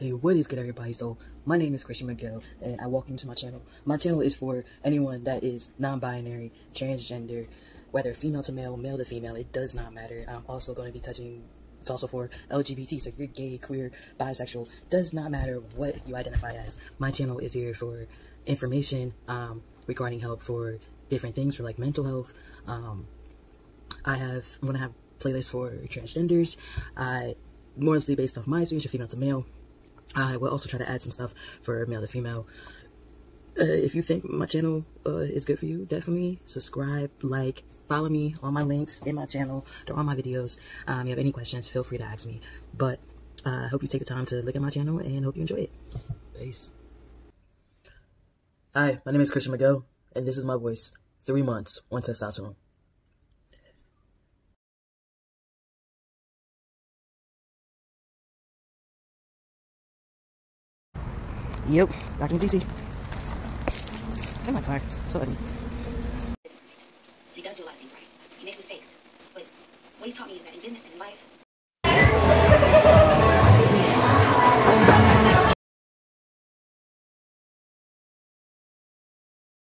Hey, what is good everybody? So, my name is Christian Miguel, and I welcome you to my channel. My channel is for anyone that is non-binary, transgender, whether female to male, male to female, it does not matter. I'm also going to be touching, it's also for LGBT, so if you're gay, queer, bisexual, does not matter what you identify as. My channel is here for information um, regarding help for different things, for like mental health. Um, I have, I'm going to have playlists for transgenders. I mostly based off my experience, female to male. I will also try to add some stuff for male to female. Uh, if you think my channel uh, is good for you, definitely subscribe, like, follow me on my links in my channel. They're my videos. Um, if you have any questions, feel free to ask me. But uh, I hope you take the time to look at my channel and hope you enjoy it. Peace. Hi, my name is Christian Miguel, and this is my voice. Three months, one testosterone. Yep, back in DC. In my car. So ugly. He does a lot of things right. He makes mistakes. But what he's taught me is that in business and in life,